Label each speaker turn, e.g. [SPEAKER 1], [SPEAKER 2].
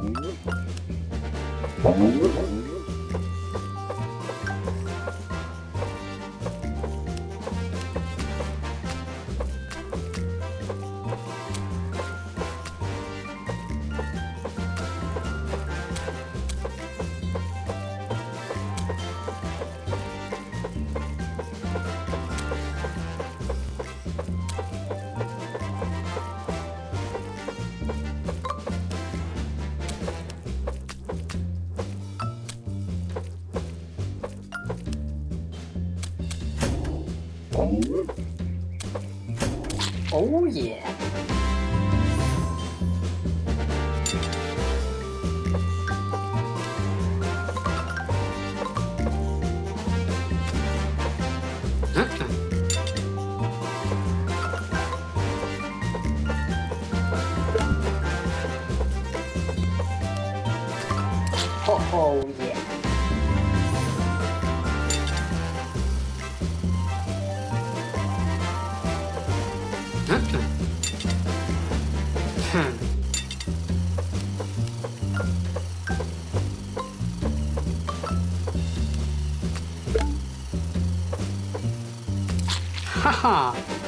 [SPEAKER 1] Mm-hmm. Oh yeah. Oh, oh yeah. Oh, oh, 嗯。哈哈。